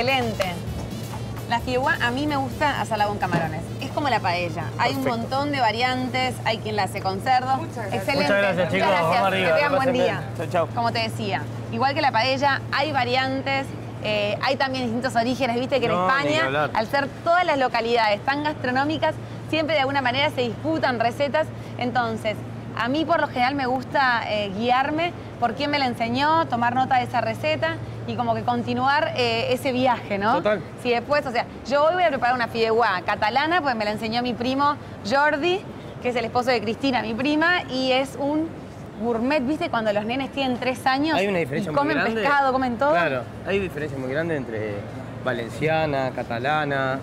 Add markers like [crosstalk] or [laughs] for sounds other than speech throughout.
Excelente. La fideuá a mí me gusta hacerla con camarones. Es como la paella. Hay un montón de variantes, hay quien la hace con cerdo. Excelente. Muchas gracias, chicos. Muchas Vamos gracias. arriba, Que tengan buen día. bien. Chau, chau. Como te decía, igual que la paella, hay variantes. eh, hay también distintos orígenes, viste que en No, España, al ser todas las localidades tan gastronómicas, siempre de alguna manera se disputan recetas. Entonces, a mí por lo general me gusta eh, guiarme por quién me la enseñó, tomar nota de esa receta y como que continuar eh, ese viaje, ¿no? Total. Si después, o sea, yo hoy voy a preparar una fideuá catalana, pues me la enseñó mi primo Jordi, que es el esposo de Cristina, mi prima, y es un gourmet, ¿viste? Cuando los nenes tienen tres años Hay una diferencia y muy comen grande. pescado, comen todo. Claro, hay diferencia muy grande entre valenciana, catalana.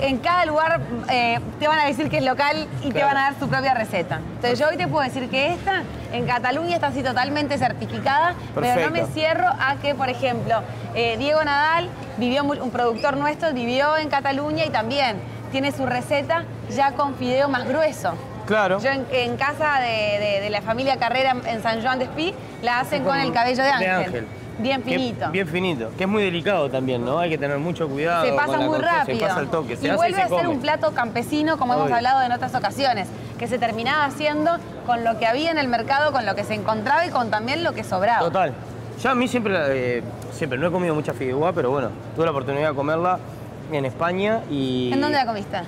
En cada lugar eh, te van a decir que es local y te van a dar su propia receta. Entonces yo hoy te puedo decir que esta en Cataluña está así totalmente certificada, pero no me cierro a que, por ejemplo, eh, Diego Nadal vivió, un productor nuestro, vivió en Cataluña y también tiene su receta ya con fideo más grueso. Claro. Yo en, en casa de, de- de la familia Carrera en San Juan de Espí la hacen con el cabello de ángel. Bien Que- finito. bien finito. Que es muy delicado también, ¿no? Hay que tener mucho cuidado. Se pasa muy rápido. Se pasa el toque. Se y hace vuelve y se a ser un plato campesino, como hemos hablado en otras ocasiones, que se terminaba haciendo con lo que había en el mercado, con lo que se encontraba y con también lo que sobraba. Total. Yo a mí siempre, eh, siempre, no he comido mucha fideuá, pero bueno, tuve la oportunidad de comerla en España y... ¿En dónde la comiste?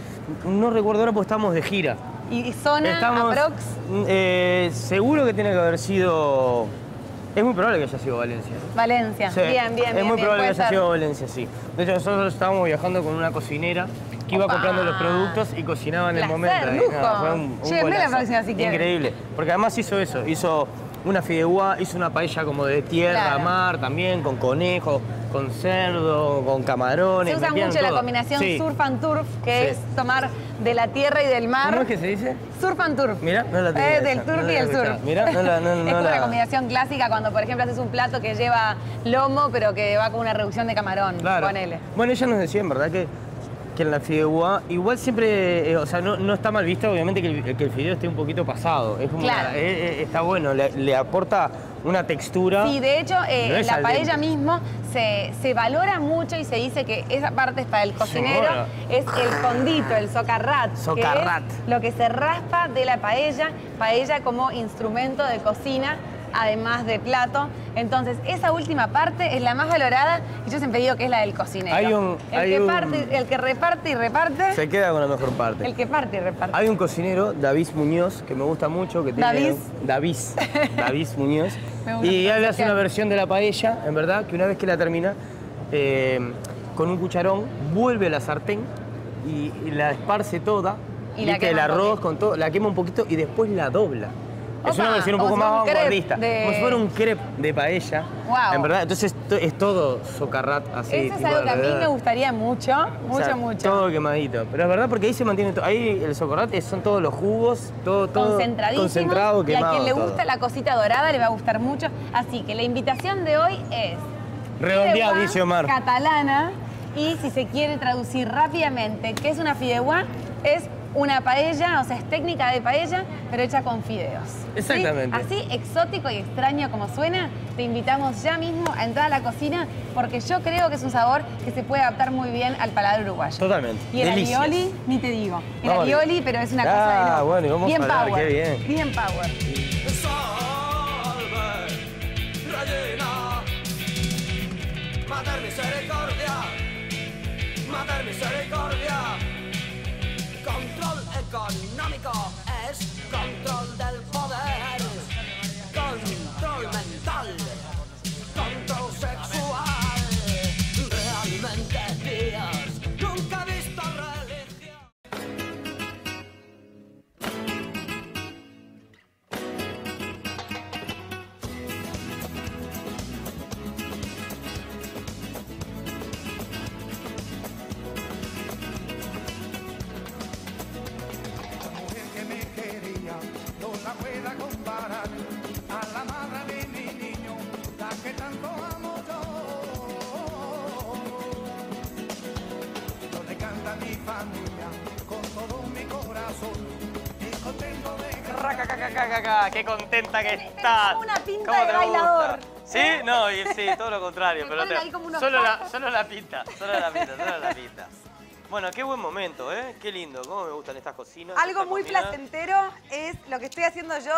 No recuerdo ahora porque estamos de gira. ¿Y zona, Estamos, aprox? eh, seguro que tiene que haber sido... Es muy probable que haya sido Valencia. Valencia. Sí, Bien, bien, Es bien. muy bien, probable que haya sido Valencia, sí. De hecho, nosotros estábamos viajando con una cocinera que iba Opa. comprando los productos y cocinaba en el Placer, momento. Y lujo. fue un, un Llévenme la próxima si. Increíble. Porque además hizo eso, hizo una fideuá, hizo una paella como de tierra, Claro. mar también, con conejo, con cerdo, con camarones. Se usa mucho la combinación Sí. surf and turf, que Sí. es tomar de la tierra y del mar. ¿Cómo es que se dice? Surf and turf. Mirá, no la tenía Es del turf y el surf. Mirá, no la- [laughs] no- es como la- una combinación clásica cuando, por ejemplo, haces un plato que lleva lomo, pero que va con una reducción de camarón. Claro. Ponele. Bueno, ella nos decía, en verdad, que, que en la fideuá, igual siempre, eh, o sea, no, no está mal visto, obviamente, que el, que el fideo esté un poquito pasado. Es como Claro. una- eh, eh, está bueno, le, le aporta una textura. Sí, de hecho, eh, No en es la paella mismo se, se valora mucho y se dice que esa parte es para el cocinero, es el fondito, el socarrat. que Socarrat. es lo que se raspa de la paella, paella como instrumento de cocina, además de plato. Entonces, esa última parte es la más valorada y yo siempre digo que es la del cocinero. Hay un- el, hay que un- parte, el que reparte y reparte, Se queda con la mejor parte. el que parte y reparte. Hay un cocinero, David Muñoz, que me gusta mucho, que tiene... ¿David? David. [laughs] David Muñoz. Me gusta y él hace una versión de la paella, en verdad, que una vez que la termina, eh, con un cucharón, vuelve a la sartén y, y la esparce toda. Y la quema el arroz con todo, la quema un poquito y después la dobla. Es una versión un poco más vanguardista. de- Como si fuera un crepe de paella. Guau. En verdad, entonces to- es todo socarrat así. Eso es algo que a mí me gustaría mucho, O mucho, sea, mucho. Todo quemadito. Pero es verdad porque ahí se mantiene todo. Ahí el socorrat es- son todos los jugos, todo, todo concentradísimo. concentrado, y a quemado. quien le todo. gusta la cosita dorada le va a gustar mucho. Así que la invitación de hoy es. Redondeado, dice Omar. Catalana. Y si se quiere traducir rápidamente, ¿qué es una fideuá? Es una paella, o sea, es técnica de paella, pero hecha con fideos. ¿sí? Exactamente. Así exótico y extraño como suena, te invitamos ya mismo a entrar a la cocina porque yo creo que es un sabor que se puede adaptar muy bien al paladar uruguayo. Totalmente. Y el Delicias. alioli, ni te digo. El Vamos, alioli, pero es una Ah, cosa de loco. bueno, y vamos bien a hablar, power. qué bien. Bien power. Mater Misericordia, Mater Misericordia. Económico es control del poder, ¡Qué contenta que estás! una pinta ¿Cómo de te bailador. gusta? ¿Sí? No, y sí, todo lo contrario. Me pero te- solo, la, solo la pinta, solo la pinta, solo la [laughs] pinta. Bueno, qué buen momento, ¿eh? Qué lindo, cómo me gustan estas cocinas. Algo esta muy comida. placentero es lo que estoy haciendo yo.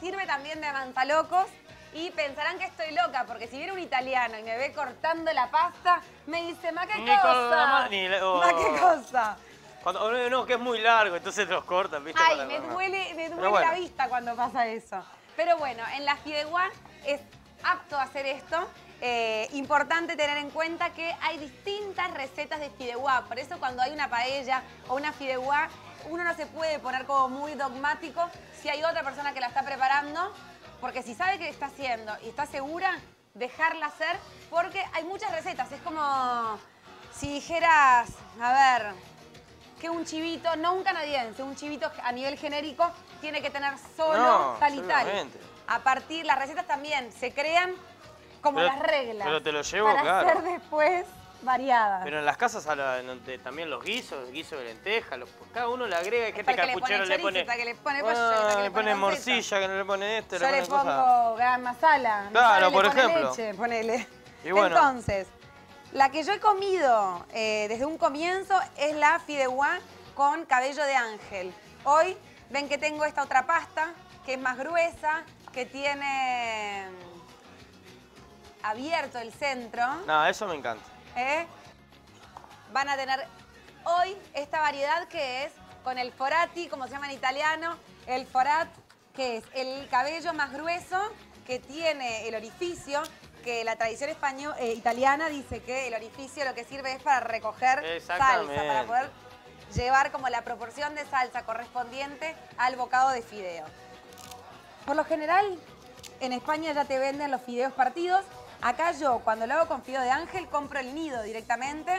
Sirve también de avanzalocos. Y pensarán que estoy loca, porque si viene un italiano y me ve cortando la pasta, me dice, ma qué Ni cosa. ni la- oh. [laughs] Ma qué cosa. Cuando, oh, no, no, que es muy largo, entonces los cortan, ¿viste? Ay, Para me duele, me duele bueno. la vista cuando pasa eso. Pero bueno, en la fideuá es apto hacer esto. Eh, importante tener en cuenta que hay distintas recetas de fideuá. Por eso cuando hay una paella o una fideuá, uno no se puede poner como muy dogmático si hay otra persona que la está preparando. Porque si sabe que está haciendo y está segura, dejarla hacer. Porque hay muchas recetas. Es como si dijeras, a ver, que un chivito, no un canadiense, un chivito a nivel genérico tiene que tener solo No, tal y tal. A partir, las recetas también se crean como Pero- las reglas. pero te lo llevo, para claro. ser después variadas. Pero en las casas a la- en donde también los guisos, guiso de lentejas, los- cada uno le agrega, hay gente que que le pone puchero le chorizo, pone. para que le pone Ah, que le le pone morcilla, que le pone esto, Yo le le pone pongo gran masala. Claro, le por pone ejemplo. leche, ponele. Y bueno. Entonces, la que yo he comido eh, desde un comienzo es la fideuá con cabello de ángel. Hoy ven que tengo esta otra pasta que es más gruesa, que tiene mm, abierto el centro. No, eso me encanta. ¿eh? Van a tener hoy esta variedad que es con el forati, como se llama en italiano, el forat, que es el cabello más grueso que tiene el orificio, que la tradición español, eh, italiana dice que el orificio lo que sirve es para recoger salsa, para poder llevar como la proporción de salsa correspondiente al bocado de fideo. Por lo general, en España ya te venden los fideos partidos. Acá yo, cuando lo hago con fideo de ángel, compro el nido directamente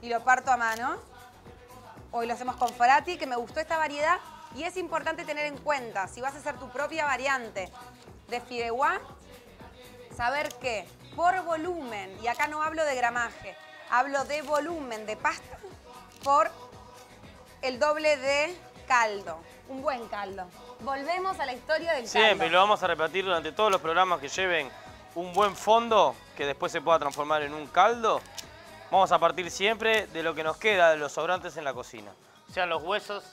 y lo parto a mano. Hoy lo hacemos con forati, que me gustó esta variedad. Y es importante tener en cuenta, si vas a hacer tu propia variante de fideuá, saber que por volumen, y acá no hablo de gramaje, hablo de volumen de pasta por el doble de caldo. Un buen caldo. Volvemos a la historia del Siempre, y caldo. lo vamos a repetir durante todos los programas que lleven un buen fondo que después se pueda transformar en un caldo. Vamos a partir siempre de lo que nos queda de los sobrantes en la cocina. Sean los huesos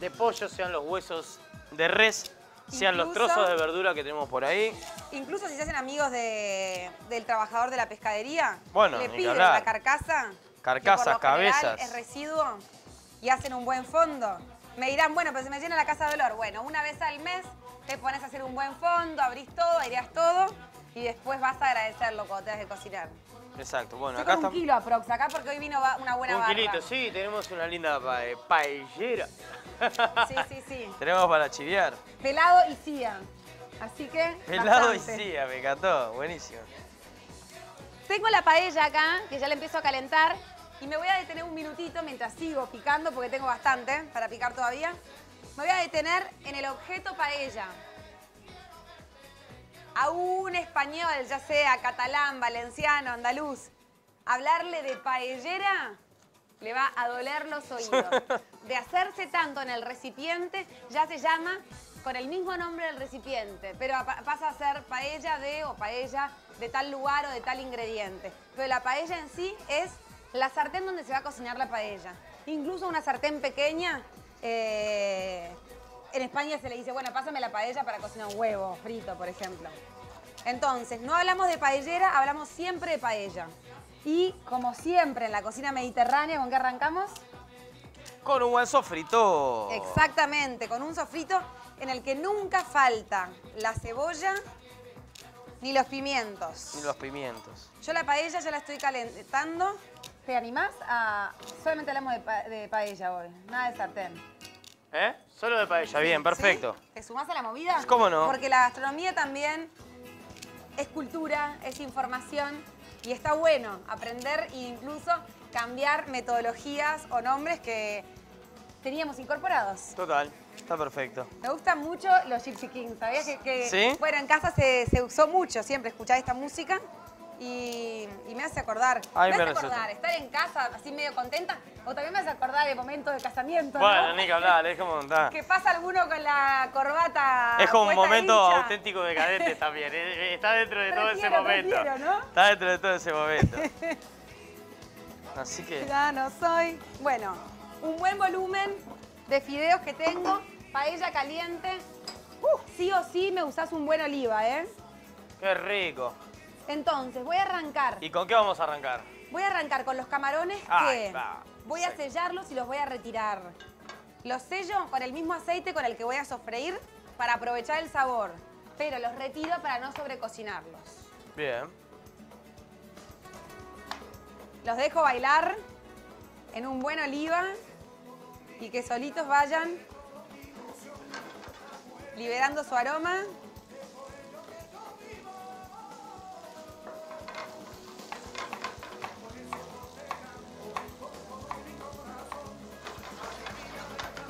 de pollo, sean los huesos de res, sean los trozos de verdura que tenemos por ahí. Incluso si se hacen amigos de- del trabajador de la pescadería, Bueno, le piden la carcasa, Carcasas, cabezas. es residuo, y hacen un buen fondo. Me dirán, bueno, pero se me llena la casa de olor. Bueno, una vez al mes te pones a hacer un buen fondo, abrís todo, aireás todo, y después vas a agradecerlo cuando tengas que cocinar. Exacto, bueno, acá con un está. kilo aprox, acá porque hoy vino una buena Un barra. kilito, sí, tenemos una linda eh, paellera. Sí, sí, sí. tenemos para chiviar. Pelado y cía. Así que. Pelado y sí, me encantó, buenísimo. Tengo la paella acá, que ya la empiezo a calentar. Y me voy a detener un minutito mientras sigo picando, porque tengo bastante para picar todavía. Me voy a detener en el objeto paella. A un español, ya sea catalán, valenciano, andaluz, hablarle de paellera le va a doler los oídos. De hacerse tanto en el recipiente, ya se llama con el mismo nombre del recipiente, pero pa- pasa a ser paella de o paella de tal lugar o de tal ingrediente. Pero la paella en sí es la sartén donde se va a cocinar la paella. Incluso una sartén pequeña, eh, en España se le dice, bueno, pásame la paella para cocinar un huevo frito, por ejemplo. Entonces, no hablamos de paellera, hablamos siempre de paella. Y como siempre en la cocina mediterránea, ¿con qué arrancamos? Con un buen sofrito. Exactamente, con un sofrito en el que nunca falta la cebolla ni los pimientos. Y los pimientos. Yo la paella ya la estoy calentando. ¿Te animás a...? Solamente hablamos de, pa- de paella hoy, nada de sartén. ¿Eh? Solo de paella, bien, perfecto. ¿Sí? ¿Te sumás a la movida? ¿Cómo no? Porque la gastronomía también es cultura, es información y está bueno aprender e incluso cambiar metodologías o nombres que teníamos incorporados. Total, está perfecto. Me gustan mucho los Gypsy Kings, ¿sabías que, que- ¿Sí? Bueno, en casa se, se usó mucho, siempre escuchar esta música Y, y me hace acordar. Ay, me me hace acordar estar en casa así medio contenta. O también me hace acordar el momento de casamiento. ¿no? Bueno, ni que hablar, es como... [laughs] Que pasa alguno con la corbata. Es como un de momento hincha. auténtico de cadete [laughs] también. eh, Está dentro de todo ese momento. ¿no? Está dentro de todo ese momento. [laughs] Así que... Ya no soy. Bueno, un buen volumen de fideos que tengo. Paella caliente. Uh, sí o sí me usás un buen oliva, ¿eh? Qué rico. Entonces, voy a arrancar. ¿Y con qué vamos a arrancar? Voy a arrancar con los camarones Ay, que va. voy a sellarlos y los voy a retirar. Los sello con el mismo aceite con el que voy a sofreír para aprovechar el sabor. Pero los retiro para no sobrecocinarlos. Bien. Los dejo bailar en un buen oliva y que solitos vayan liberando su aroma.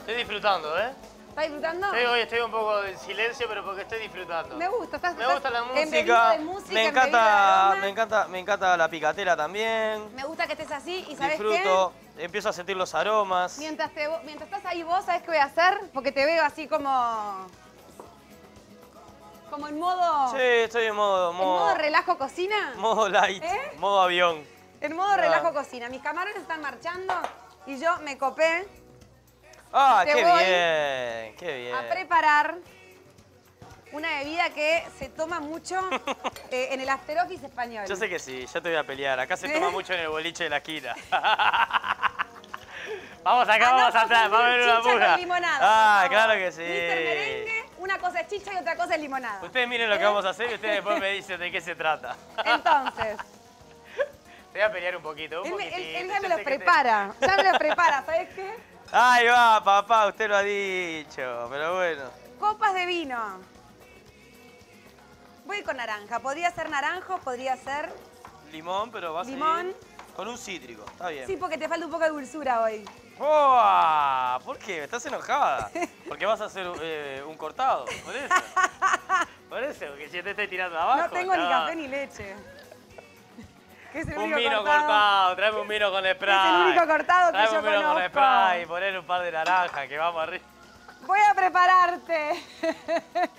Estoy disfrutando, ¿eh? ¿Estás disfrutando? Estoy, hoy estoy un poco en silencio, pero porque estoy disfrutando. Me gusta, estás, Me estás gusta la música. de música, me encanta, me encanta, me encanta la picatera también. Me gusta que estés así y ¿sabes Disfruto, empiezo a sentir los aromas. Mientras, te, mientras estás ahí vos, ¿sabes qué voy a hacer? Porque te veo así como... Como en modo... Sí, estoy en modo, en modo, modo relajo cocina. modo light, ¿Eh? modo avión. En modo Ah. relajo cocina. Mis camarones están marchando y yo me copé Ah, qué bien, qué bien. a preparar una bebida que se toma mucho [laughs] eh, en el after office español. Yo sé que sí, yo te voy a pelear. Acá se ¿Eh? toma mucho en el boliche de la esquina. [laughs] vamos acá, Ah, no, vamos atrás, vamos a ver una con puja. limonada, Ah, claro que Merengue, sí. una cosa es chicha y otra cosa es limonada. Ustedes miren lo que vamos a hacer y ustedes después me [laughs] dicen de qué se trata. Entonces, Te voy a pelear un poquito, un él, ya me lo te- prepara, ya me lo prepara, ¿sabes qué? Ahí va, papá, usted lo ha dicho, pero bueno. Copas de vino. Voy con naranja, podría ser naranjo, podría ser... Limón, pero va a Limón. con un cítrico, está bien. Sí, porque te falta un poco de dulzura hoy. ¡Uah! ¿Por qué? ¿Estás enojada? [laughs] Porque vas a hacer eh, un cortado, por eso. [laughs] Por eso, porque si te estoy tirando abajo. No tengo ni café ni leche. Que es el Un único vino cortado. cortado, tráeme un vino con spray. Es el único cortado que Tráeme yo un vino con conozco. spray y poner un par de naranjas que vamos arriba. Voy a prepararte. [laughs]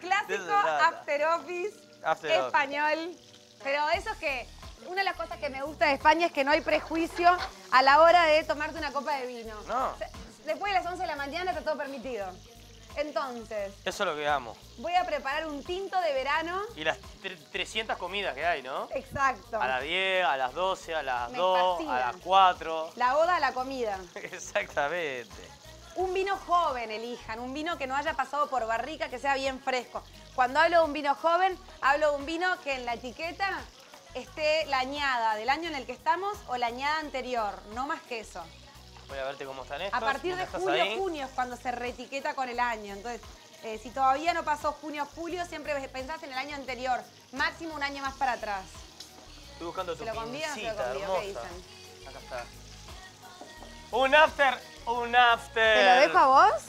Clásico after office After office. español. Pero eso es que una de las cosas que me gusta de España es que no hay prejuicio a la hora de tomarte una copa de vino. No. Después de las 11 de la mañana está todo permitido. Entonces, Eso es lo que amo. voy a preparar un tinto de verano. Y las tre- 300 comidas que hay, ¿no? Exacto. A las 10, a las 12, a las Me 2, fascina. a las 4. La oda a la comida. [laughs] Exactamente. Un vino joven elijan, un vino que no haya pasado por barrica, que sea bien fresco. Cuando hablo de un vino joven, hablo de un vino que en la etiqueta esté la añada del año en el que estamos o la añada anterior, no más que eso. Voy a verte cómo están estos. A partir de julio, ahí. junio es cuando se reetiqueta con el año. Entonces, eh, si todavía no pasó junio, julio, siempre pensás en el año anterior, máximo un año más para atrás. Estoy buscando tu ¿Se lo no se lo pincita convido? ¿Qué hermosa. dicen? Acá está. Un after, un after. ¿Te lo dejo a vos?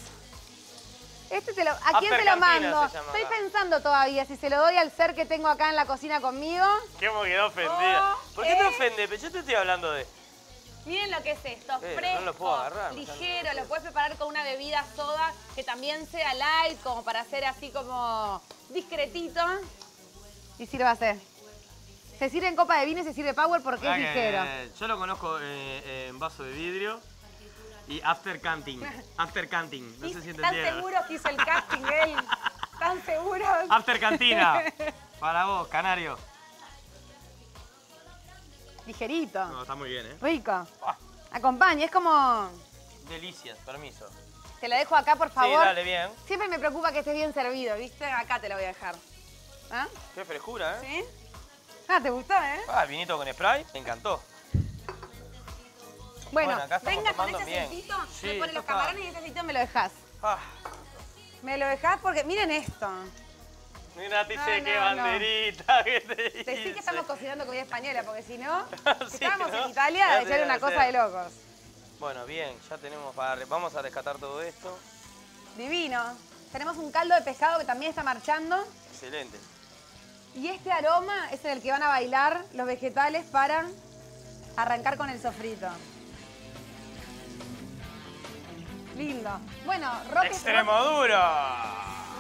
Este te lo, ¿A quién te lo mando? Estoy pensando todavía si se lo doy al ser que tengo acá en la cocina conmigo. ¿Cómo quedó ofendida? Oh, ¿Por qué te eh. ofende? Pero yo te estoy hablando de... Miren lo que es esto, Eh, no fresco, lo puedo agarrar, me ligero, lo puedes preparar con una bebida soda que también sea light, como para hacer así como discretito. Y sírvase. Se sirve en copa de vino y se sirve power porque es Ah, ligero. eh, Yo lo conozco eh, en vaso de vidrio y after canting. [laughs] After canting, no sé si ¿Tan entendieron. seguros que hizo el casting [laughs] él? ¿Tan seguros? After cantina. [laughs] Para vos, canario. Ligerito. No, está muy bien, ¿eh? Rico. Ah, Acompaña, es como... delicias, permiso. Te lo dejo acá, por favor. Sí, dale, bien. Siempre me preocupa que estés bien servido, ¿viste? Acá te lo voy a dejar. ¿Ah? Qué frescura, ¿eh? ¿Sí? Ah, ¿te gustó, eh? Ah, el vinito con spray, me encantó. Bueno, Bueno, venga con ese aceitito, Sí, me pones los camarones y ese aceitito me lo dejas. Ah, Me lo dejas porque, miren esto. Mira, No, dice no, qué no. banderita [laughs] que te dice. Decí que estamos cocinando comida española, porque si no, [laughs] Sí, si estábamos ¿no? en Italia, Ya te una cosa de locos. Bueno, bien, ya tenemos para... Vamos a rescatar todo esto. Divino. Tenemos un caldo de pescado que también está marchando. Excelente. Y este aroma es el que van a bailar los vegetales para arrancar con el sofrito. Lindo. Bueno, rock, Extremo duro.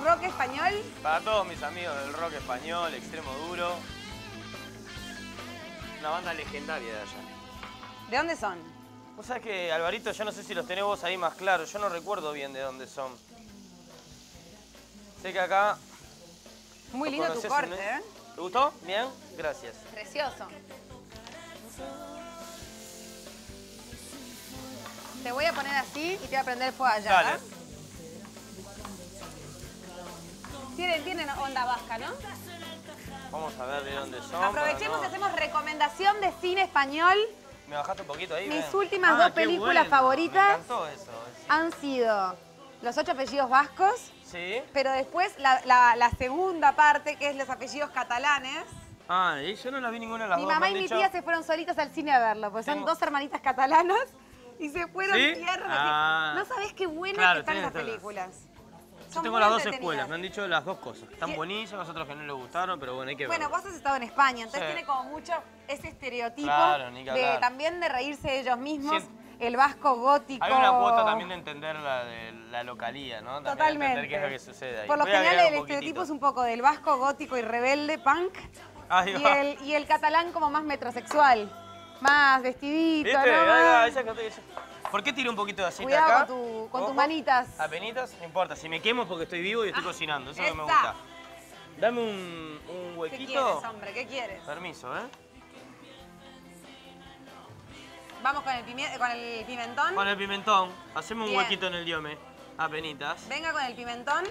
Rock, español. Para todos mis amigos del rock español, extremo duro. Una banda legendaria de allá. ¿De dónde son? Vos sabés que, Alvarito, yo no sé si los tenés vos ahí más claros. Yo no recuerdo bien de dónde son. Sé que acá... Muy lindo tu corte, ¿eh? ¿Te gustó? Bien, gracias. Precioso. Te voy a poner así y te voy a prender fuego allá. Dale. Tienen, tienen onda vasca, ¿no? Vamos a ver de dónde son. Aprovechemos no- y hacemos recomendación de cine español. Me bajaste un poquito ahí, Mis ven. últimas Ah, dos películas bueno. favoritas. Me encantó eso. sí. Han sido Los ocho apellidos vascos, ¿Sí? pero después la, la- la segunda parte, que es los apellidos catalanes. Ah, y yo no las vi ninguna de las Mi dos. mamá y mi dicho- tía se fueron solitas al cine a verlo, porque son dos hermanitas catalanas y se fueron ¿Sí? tiernas. Ah. No sabés qué buenas Claro, que están todas. películas. Yo tengo las dos escuelas, me han dicho las dos cosas. Están ¿Qué? buenísimas, otras que no les gustaron, pero bueno, hay que ver. Bueno, vos has estado en España, entonces Sí. tiene como mucho ese estereotipo Claro, de también de reírse de ellos mismos, Sí. el vasco gótico. Hay una cuota también de entender la, de la localía, ¿no? También Totalmente. entender qué es lo que sucede ahí. Por lo Voy general el estereotipo es un poco del vasco gótico y rebelde, punk, y el, y el catalán como más metrosexual, más vestidito, ¿Viste? ¿no? Ahí va, ¿Por qué tiro un poquito de aceite Cuidado acá? con tu- con tus manitas. Apenitas, no importa. Si me quemo es porque estoy vivo y estoy cocinando. Eso es lo que me gusta. Dame un, un ¿Qué huequito. quieres, hombre? ¿Qué quieres? Permiso, ¿eh? Vamos con el, con el pimentón. Con el pimentón. Hacemos un huequito en el diome. Apenitas. Venga con el pimentón.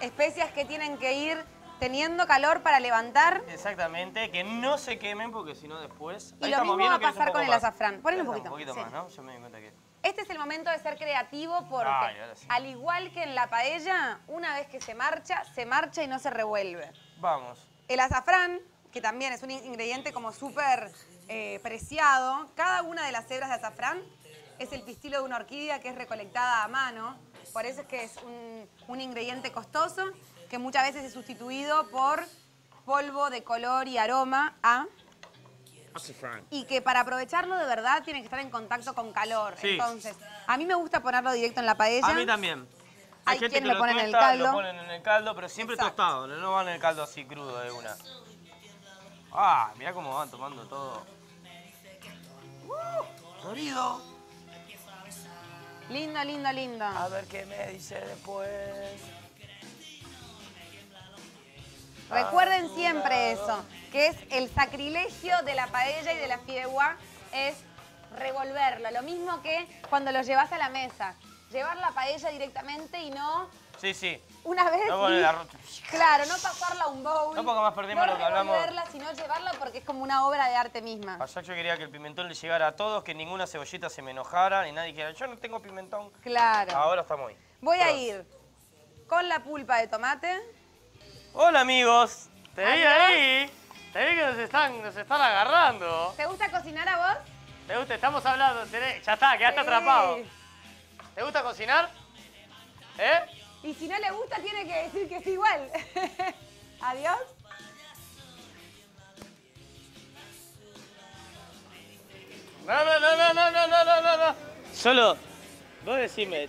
Especias que tienen que ir teniendo calor para levantar. Exactamente, que no se quemen porque si no después... Y Ahí lo mismo va a pasar con el más. azafrán. Ponle un poquito, Un poquito sí. más, ¿no? Yo me di cuenta que... Este es el momento de ser creativo porque, Ay, ahora sí. al igual que en la paella, una vez que se marcha, se marcha y no se revuelve. Vamos. El azafrán, que también es un ingrediente como súper eh, preciado, cada una de las hebras de azafrán es el pistilo de una orquídea que es recolectada a mano. Por eso es que es un, un ingrediente costoso que muchas veces es sustituido por polvo de color y aroma a y que para aprovecharlo de verdad tiene que estar en contacto con calor. Sí. Entonces, a mí me gusta ponerlo directo en la paella. A mí también. Hay gente quienes que lo ponen en el caldo. Lo ponen en el caldo, pero siempre Exacto. tostado. No van en el caldo así crudo de una. Ah, mirá cómo van tomando todo. Uh, Florido. Lindo, lindo, lindo. A ver qué me dice después. Recuerden siempre eso, que es el sacrilegio de la paella y de la fideuá, es revolverlo. Lo mismo que cuando lo llevas a la mesa. Llevar la paella directamente y no Sí, sí. una vez. No arroz. Claro, no pasarla a un bowl. No, porque más perdimos no lo que hablamos. revolverla, sino llevarla porque es como una obra de arte misma. Allá yo quería que el pimentón le llegara a todos, que ninguna cebollita se me enojara, ni nadie dijera, yo no tengo pimentón. Claro. Ahora estamos ahí. Voy a ir con la pulpa de tomate. Hola amigos. Te vi Adiós. ahí. Te vi que nos están, nos están agarrando. ¿Te gusta cocinar a vos? ¿Te gusta? Estamos hablando. tenés- Ya está, quedaste Sí. atrapado. ¿Te gusta cocinar? ¿Eh? Y si no le gusta, tiene que decir que es igual. [laughs] Adiós. No, no, no, no, no, no, no, no, no, no. Solo, vos decime,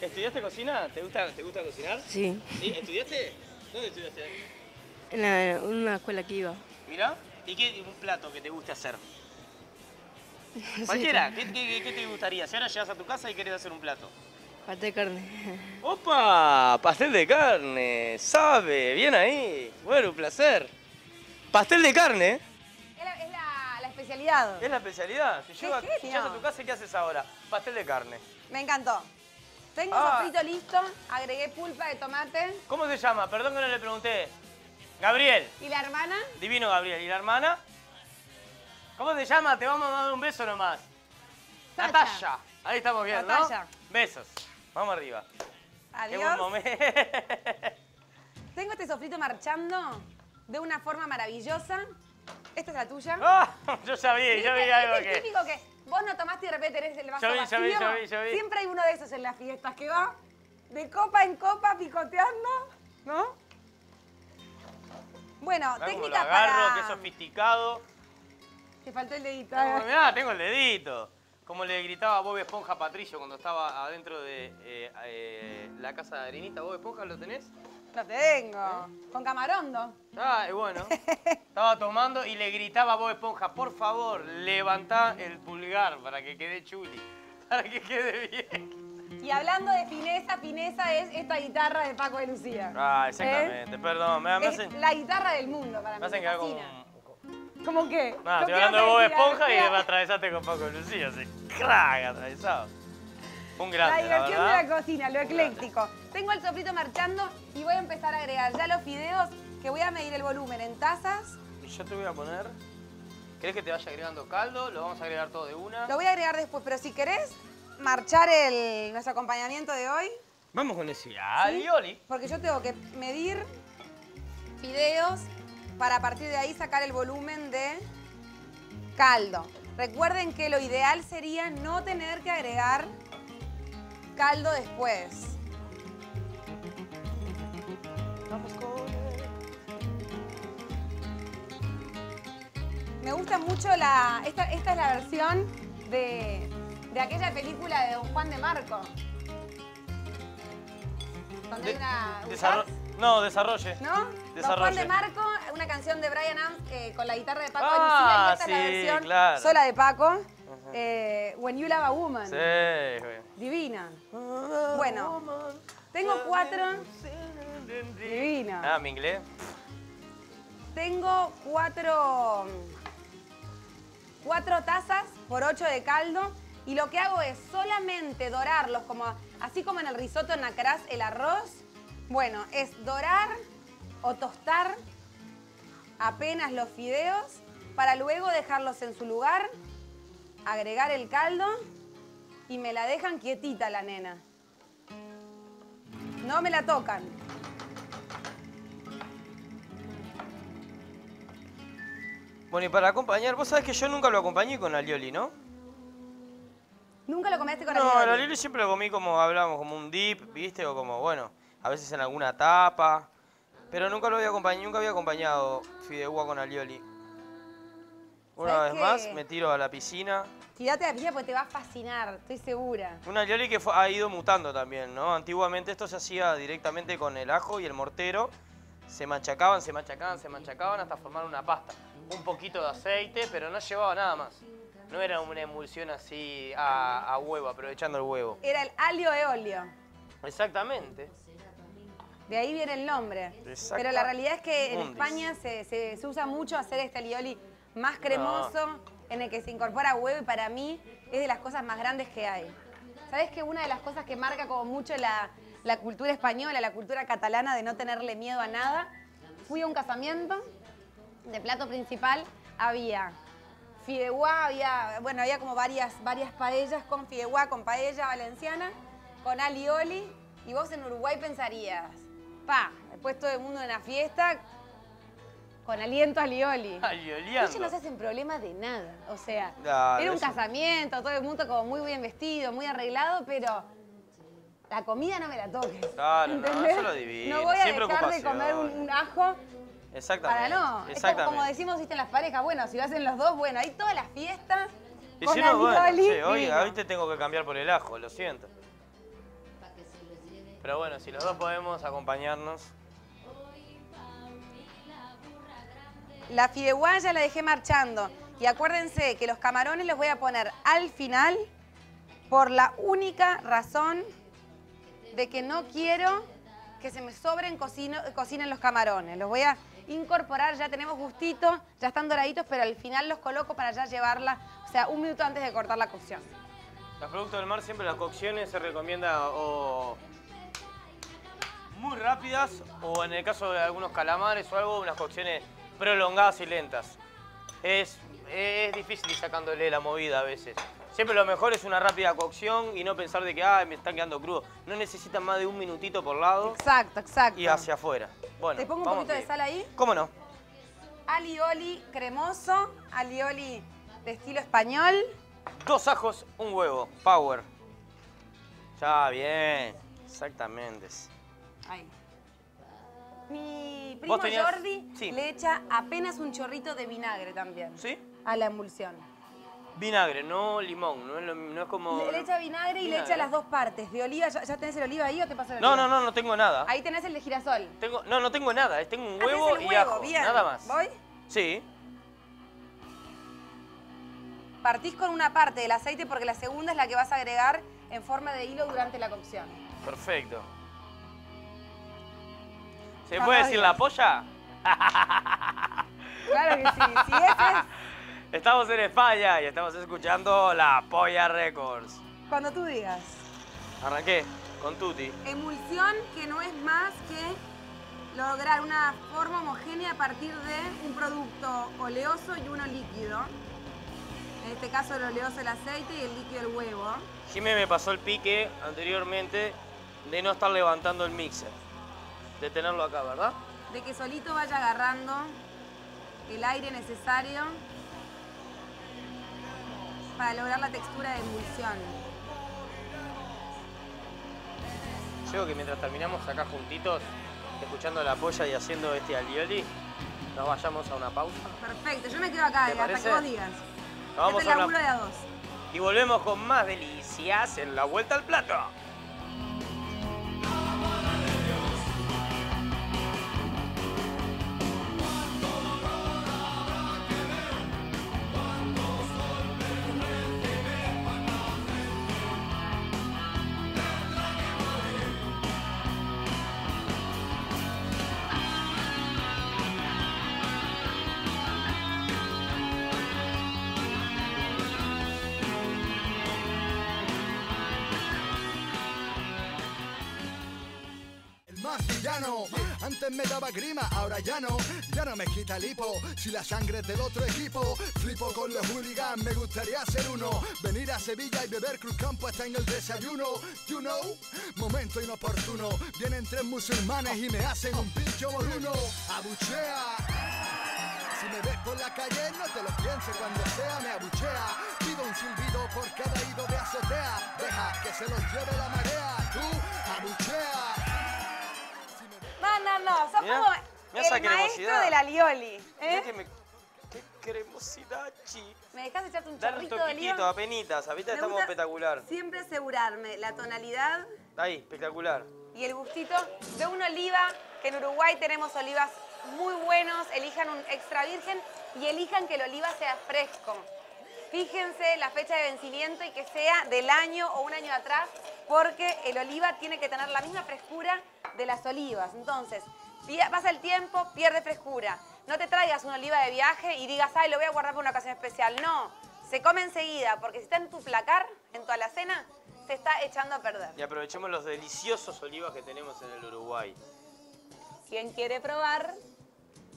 ¿estudiaste cocina? ¿Te gusta, te gusta cocinar? Sí, ¿Sí? ¿Estudiaste? ¿Dónde estudiaste? en la- en una escuela que iba. Mira. ¿Y qué un plato que te guste hacer? [laughs] Cualquiera. ¿Qué, qué, qué te gustaría? Si ahora llegas a tu casa y querés hacer un plato. Paté de carne. ¡Opa! Pastel de carne. Sabe. Bien ahí. Bueno, un placer. Pastel de carne. Es la, es la- la especialidad. Es la especialidad. Si llegas a tu casa, ¿qué haces ahora? Pastel de carne. Me encantó. Tengo Ah. sofrito listo, agregué pulpa de tomate. ¿Cómo se llama? Perdón que no le pregunté. Gabriel. ¿Y la hermana? Divino Gabriel. ¿Y la hermana? ¿Cómo se llama? Te vamos a dar un beso nomás. Natalia. Ahí estamos bien, Natalia. ¿no? Besos. Vamos arriba. Qué buen Adiós. momento. [laughs] Tengo este sofrito marchando de una forma maravillosa. Esta es la tuya. Ah, [laughs] yo ya vi, yo vi algo ¿Viste el que... típico que vos no tomaste y de repente tenés el vaso Yo vi, yo vacío? vi, yo vi, yo vi. Siempre hay uno de esos en las fiestas que va de copa en copa picoteando, ¿no? Bueno, cómo lo agarro, para... qué sofisticado. Te faltó el dedito. Oh, mirá, tengo el dedito. Como le gritaba Bob Esponja a Patricio cuando estaba adentro de eh, eh, la casa de Arenita. ¿Bob Esponja lo tenés? Lo tengo. Con camarondo. Ah, y bueno. Estaba tomando y le gritaba a Bob Esponja, por favor, levantá el pulgar para que quede chuli. Para que quede bien. Y hablando de fineza, fineza es esta guitarra de Paco de Lucía. Ah, exactamente. Perdón, me, me Es hacen, la guitarra del mundo para mí. me hacen me como... ¿Cómo qué? Nada, ¿Con estoy hablando de Bob? Esponja y me atravesaste con Paco Lucía, así. ¡Crack! Atravesado. Un grande, la, diversión de la cocina, lo ecléctico. Tengo el sofrito marchando y voy a empezar a agregar ya los fideos que voy a medir el volumen en tazas. Y yo te voy a poner... ¿Querés que te vaya agregando caldo? Lo vamos a agregar todo de una. Lo voy a agregar después, pero si querés marchar el, nuestro acompañamiento de hoy, Vamos con ese alioli. porque yo tengo que medir fideos para a partir de ahí sacar el volumen de caldo. Recuerden que lo ideal sería no tener que agregar caldo después. Vamos con... Me gusta mucho la. Esta, esta es la versión de, de aquella película de Don Juan de Marco. Donde hay una. No, desarrolle. ¿No? Don Juan de Marco, una canción de Brian Adams eh, con la guitarra de Paco Ah, de Lucía y esta es la sí, versión claro. sola de Paco. eh, When You Love a Woman. Sí. Divina. Bueno, tengo cuatro. Divina. Ah, mi inglés. Tengo cuatro, cuatro tazas por ocho de caldo y lo que hago es solamente dorarlos, como, así como en el risotto en nacarás el arroz. Bueno, es dorar o tostar apenas los fideos para luego dejarlos en su lugar, agregar el caldo y me la dejan quietita la nena. No me la tocan. Bueno, y para acompañar, vos sabés que yo nunca lo acompañé con alioli, ¿no? ¿Nunca lo comiste con No, alioli? el alioli siempre lo comí como hablábamos, como un dip, ¿viste? O como, bueno, a veces en alguna tapa. Pero nunca lo había acompañado, nunca había acompañado fideuá con alioli. Una ¿Sabés vez más, me tiro a la piscina. Tirate a la piscina porque te va a fascinar, estoy segura. Un alioli que fue- ha ido mutando también, ¿no? Antiguamente esto se hacía directamente con el ajo y el mortero. Se machacaban, se machacaban, se machacaban hasta formar una pasta. Un poquito de aceite, pero no llevaba nada más. No era una emulsión así a, a huevo, aprovechando el huevo. Era el alio e olio. Exactamente. De ahí viene el nombre. Exacta- Pero la realidad es que en Mundis. España se, se- se usa mucho hacer este alioli más cremoso, en el que se incorpora huevo y para mí es de las cosas más grandes que hay. ¿Sabes que una de las cosas que marca como mucho la, la cultura española, la cultura catalana de no tenerle miedo a nada? Fui a un casamiento, de plato principal había fideuá, había, bueno, había como varias, varias paellas con fideuá, con paella valenciana, con alioli, y vos en Uruguay pensarías, pa, después todo el mundo en la fiesta con aliento alioli. [laughs] Alioliando. Ellos no se hacen problema de nada, o sea, era un eso- casamiento, todo el mundo como muy bien vestido, muy arreglado, pero la comida no me la toques. Claro, no, eso es lo divino, No voy a dejar de comer un, un ajo Exactamente. para no. Es como, Exactamente. como decimos ¿viste, en las parejas, bueno, si lo hacen los dos, bueno, hay todas las fiestas Y con si no, bueno, hoy, hoy te tengo que cambiar por el ajo, lo siento. Pero bueno, si los dos podemos acompañarnos. La fideuá ya la dejé marchando. Y acuérdense que los camarones los voy a poner al final por la única razón de que no quiero que se me sobren cocino- cocinen los camarones. Los voy a incorporar, ya tenemos gustito, ya están doraditos, pero al final los coloco para ya llevarla, o sea, un minuto antes de cortar la cocción. Los productos del mar siempre las cocciones se recomienda o muy rápidas o en el caso de algunos calamares o algo, unas cocciones prolongadas y lentas. Es, es difícil ir sacándole la movida a veces. Siempre lo mejor es una rápida cocción y no pensar de que "Ay, me están quedando crudo. No necesitan más de un minutito por lado Exacto, exacto. y hacia afuera. Bueno, ¿Te pongo un poquito de sal ahí? ¿Cómo no? Alioli cremoso, alioli de estilo español. Dos ajos, un huevo. Power. Ya, bien. Exactamente. Ahí. Mi primo tenías- Jordi sí. le echa apenas un chorrito de vinagre también ¿Sí? a la emulsión. Vinagre, no limón, no es, lo- no es como... Le, le echa vinagre y le echa las dos partes. De oliva, ¿ya, ya tenés el oliva ahí o te pasa el No, oliva? no, no, no tengo nada. Ahí tenés el de girasol. Tengo, no, no tengo nada, tengo un huevo el y ajo, bien. nada más. ¿Voy? Sí, Partís con una parte del aceite porque la segunda es la que vas a agregar en forma de hilo durante la cocción. perfecto. ¿Se Está puede decir bien. la polla? [laughs] Claro que sí. Si ese es Estamos en España y estamos escuchando la Polla Records. cuando tú digas. Arranqué con Tutti. Emulsión que no es más que lograr una forma homogénea a partir de un producto oleoso y uno líquido. En este caso el oleoso el aceite y el líquido el huevo. Jimé me pasó el pique anteriormente de no estar levantando el mixer. De tenerlo acá, ¿verdad? De que solito vaya agarrando el aire necesario para lograr la textura de emulsión. Yo que mientras terminamos acá juntitos, escuchando la polla y haciendo este alioli, nos vayamos a una pausa. Perfecto, yo me quedo acá ¿Te hasta parece? que vos digas. Nos vamos este a laburo una... de a dos. Y volvemos con más delicias en la vuelta al plato. Villano, antes me daba grima, ahora ya no, ya no me quita el hipo. Si la sangre es del otro equipo, flipo con los hooligans, me gustaría ser uno. Venir a Sevilla y beber Cruz Campo está en el desayuno, you know. Momento inoportuno, vienen tres musulmanes y me hacen un pincho moruno. Abuchea. Si me ves por la calle, no te lo pienses cuando sea me abuchea. Pido un silbido por cada ido de azotea. Deja que se los lleve la marea. Tú, abuchea. No, no, no, sos Mirá, como el maestro cremosidad. de la lioli. ¿eh? que me- Qué cremosidad, chi. ¿Me dejas echarte un Dale un chorrito de oliva? apenitas. Ahorita estamos espectacular. Siempre asegurarme la tonalidad Ahí, espectacular. y el gustito de una oliva, que en Uruguay tenemos olivas muy buenos, elijan un extra virgen y elijan que el oliva sea fresco. Fíjense la fecha de vencimiento y que sea del año o un año atrás, porque el oliva tiene que tener la misma frescura de las olivas. Entonces, pasa el tiempo, pierde frescura. No te traigas una oliva de viaje y digas, ay, lo voy a guardar para una ocasión especial. No, se come enseguida, porque si está en tu placar, en tu alacena, se está echando a perder. Y aprovechemos los deliciosos olivos que tenemos en el Uruguay. ¿Quién quiere probar?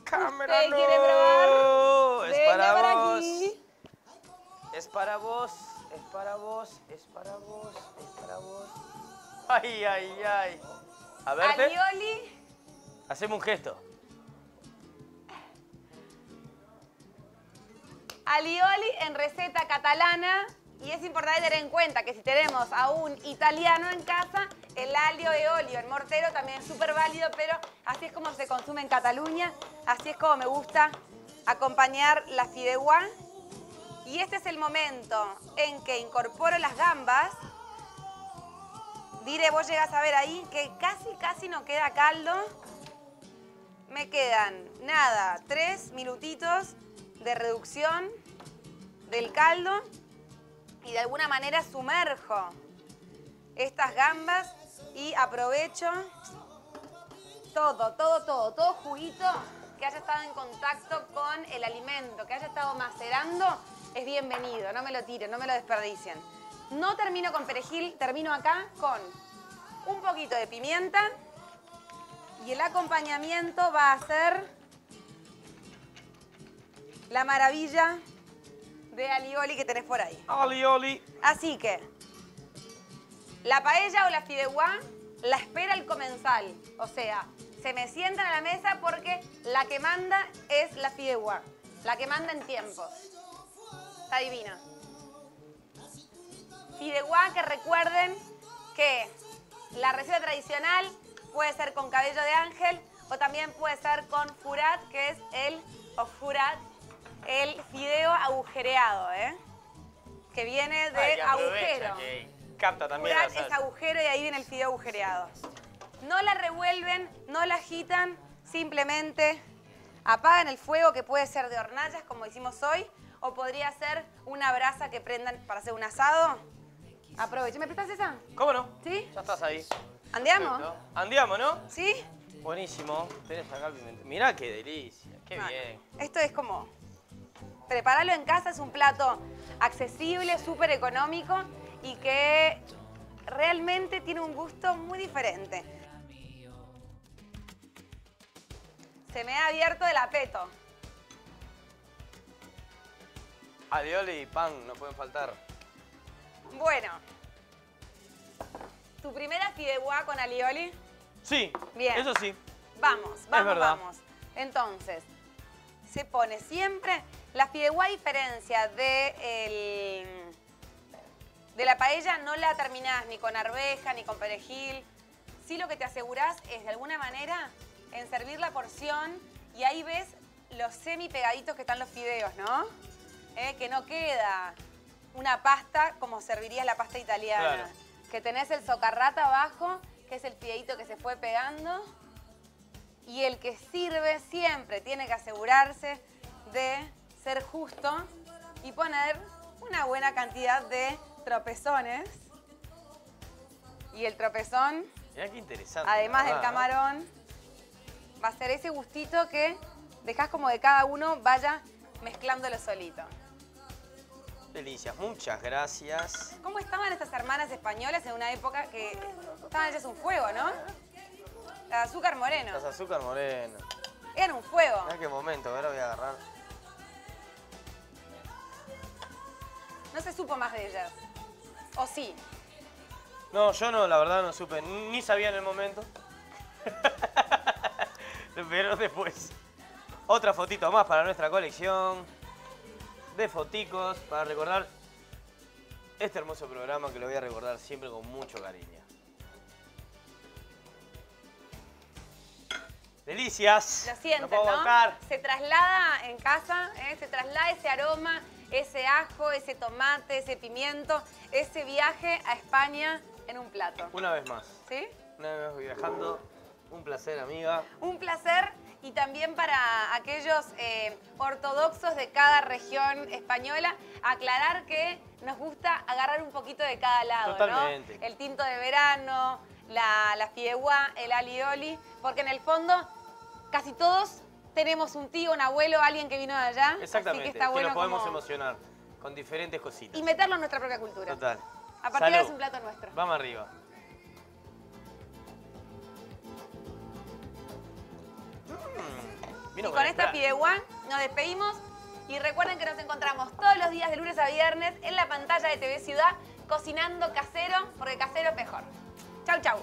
¡Cámara, ¿Usted quiere probar? Es Venga para aquí. Es para vos, es para vos, es para vos, es para vos. Ay, ay, ay. A verte. Alioli, Hacemos un gesto. alioli en receta catalana. Y es importante tener en cuenta que si tenemos a un italiano en casa, el alio e olio en mortero también es súper válido, pero así es como se consume en Cataluña, así es como me gusta acompañar la fideuá. Y este es el momento en que incorporo las gambas. Dire, vos llegas a ver ahí que casi, casi no queda caldo. Me quedan, nada, tres minutitos de reducción del caldo y de alguna manera sumerjo estas gambas y aprovecho todo, todo, todo, todo juguito que haya estado en contacto con el alimento, que haya estado macerando, es bienvenido, no me lo tiren, no me lo desperdicien. No termino con perejil, termino acá con un poquito de pimienta y el acompañamiento va a ser la maravilla de alioli que tenés por ahí. Oli, oli. Así que, la paella o la fideuá la espera el comensal. O sea, se me sientan a la mesa porque la que manda es la fideuá. La que manda en tiempos. Está divina. Fideuá que recuerden que la receta tradicional puede ser con cabello de ángel o también puede ser con furat, que es el, o furat, el fideo agujereado, ¿eh? Que viene de Ay, agujero. que capta también Furat es agujero y ahí viene el fideo agujereado. No la revuelven, no la agitan, simplemente apagan el fuego que puede ser de hornallas como hicimos hoy o podría ser una brasa que prendan para hacer un asado. Aprovechen. ¿Me prestas esa? ¿Cómo no? ¿Sí? Ya estás ahí. ¿Andiamos? Perfecto. Andiamo, ¿no? ¿Sí? Buenísimo. Tenés acá el pimentón. Mirá qué delicia. Qué bien. Esto es como... Prepararlo en casa es un plato accesible, súper económico y que realmente tiene un gusto muy diferente. Se me ha abierto el apeto. Alioli y pan no pueden faltar. Bueno. ¿Tu primera fideuá con alioli? Sí, Bien. eso sí. Vamos, vamos, vamos. Entonces, se pone siempre la fideuá a diferencia de, el- de la paella, no la terminás ni con arveja ni con perejil. Sí lo que te asegurás es de alguna manera en servir la porción y ahí ves los semi pegaditos que están los fideos, ¿no? Eh, que no queda una pasta como servirías la pasta italiana. Claro. Que tenés el socarrata abajo, que es el fideito que se fue pegando. Y el que sirve siempre tiene que asegurarse de ser justo y poner una buena cantidad de tropezones. Y el tropezón, Mirá qué interesante. además del ¿eh? camarón, va a ser ese gustito que dejás como de cada uno vaya mezclándolo solito. Delicias. Muchas gracias. ¿Cómo estaban estas hermanas españolas en una época que estaban hechas un fuego, no? La de azúcar moreno. Las azúcar moreno. Eran un fuego. Mirá qué momento. Ahora voy a agarrar. No se supo más de ellas. ¿O sí? No, yo no, la verdad no supe. Ni sabía en el momento. [laughs] Pero después. Otra fotito más para nuestra colección de foticos para recordar este hermoso programa que lo voy a recordar siempre con mucho cariño. Delicias. Lo sienten, no ¿no? Se traslada en casa, ¿eh? se traslada ese aroma, ese ajo, ese tomate, ese pimiento, ese viaje a España en un plato. Una vez más. ¿Sí? Una vez más viajando. Un placer, amiga. Un placer y también para aquellos eh, ortodoxos de cada región española, aclarar que nos gusta agarrar un poquito de cada lado, Totalmente. ¿no? El tinto de verano, la, la fideuá, el alioli, porque en el fondo casi todos tenemos un tío, un abuelo, alguien que vino de allá. Exactamente. Así que está bueno nos podemos como- emocionar con diferentes cositas. Y meterlo en nuestra propia cultura. Total. A partir de ahora es Salud. un plato nuestro. Vamos arriba. Mm. Y con esta pideguá nos despedimos y recuerden que nos encontramos todos los días de lunes a viernes en la pantalla de TV Ciudad cocinando casero, porque casero es mejor. Chau, chau.